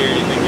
hear anything.